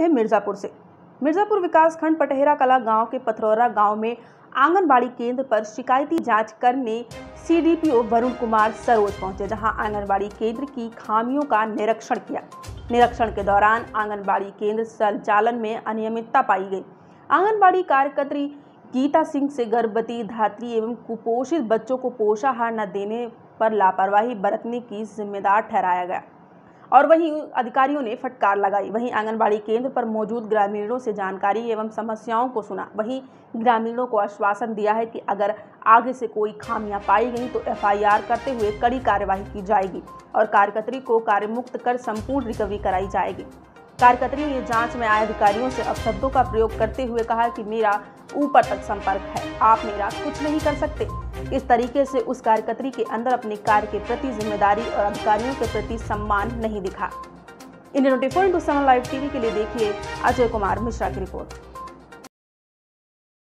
हैं मिर्ज़ापुर से। मिर्ज़ापुर विकासखंड पटहेरा कला गाँव के पथरौरा गाँव में आंगनबाड़ी केंद्र पर शिकायती जाँच करने सीडीपीओ वरुण कुमार सरोज पहुँचे, जहाँ आंगनबाड़ी केंद्र की खामियों का निरीक्षण किया। निरीक्षण के दौरान आंगनबाड़ी केंद्र संचालन में अनियमितता पाई गई। आंगनबाड़ी कार्यकर्त्री गीता सिंह से गर्भवती धात्री एवं कुपोषित बच्चों को पोषाहार न देने पर लापरवाही बरतने की जिम्मेदार ठहराया गया। और वहीं अधिकारियों ने फटकार लगाई। वहीं आंगनबाड़ी केंद्र पर मौजूद ग्रामीणों से जानकारी एवं समस्याओं को सुना। वहीं ग्रामीणों को आश्वासन दिया है कि अगर आगे से कोई खामियाँ पाई गई तो एफआईआर करते हुए कड़ी कार्यवाही की जाएगी और कार्यकर्त्री को कार्यमुक्त कर संपूर्ण रिकवरी कराई जाएगी। कार्यकर्त्री ने जाँच में आए अधिकारियों से अपशब्दों का प्रयोग करते हुए कहा कि मेरा ऊपर तक संपर्क है। आप मेरा कुछ नहीं कर सकते। इस तरीके से उस कार्यकर्त्री के अंदर अपने कार्य के प्रति ज़िम्मेदारी और अधिकारियों के प्रति सम्मान नहीं दिखा। Indian twenty four into seven live TV के लिए देखिए अजय कुमार मिश्रा की रिपोर्ट।